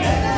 Yeah.